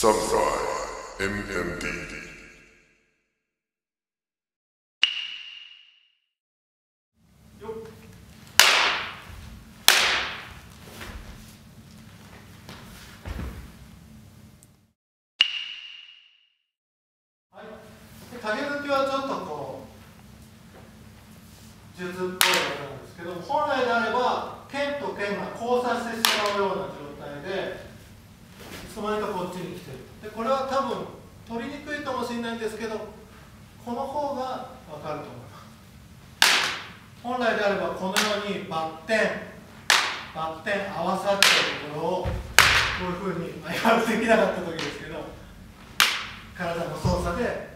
Sunrise MMD. はい、で影抜きはちょっとこう術っぽいわけなんですけど本来であれば剣と剣が交差してしまうような状態でいつの間こっちに来てる。でこれは多分取りにくいかもしれないんですけどこの方が分かると思います本来であればこのようにバッテンバッテン合わさってるところをこういうふうにあ今できなかった時ですけど体の操作で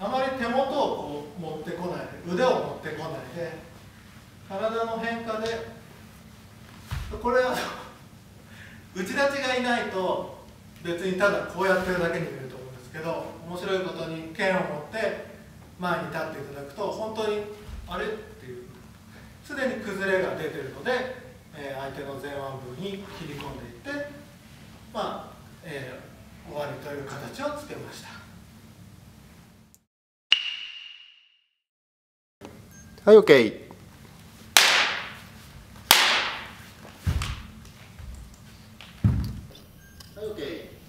あまり手元をこう持ってこないで腕を持ってこないで体の変化でこれは打ち立ちがいないと別にただこうやってるだけに見えると思うんですけど面白いことに剣を持って前に立っていただくと本当にあれっていうすでに崩れが出てるので、えー相手の前腕部に切り込んでいってまあ、えー終わりという形をつけました。はい、OK。Ok.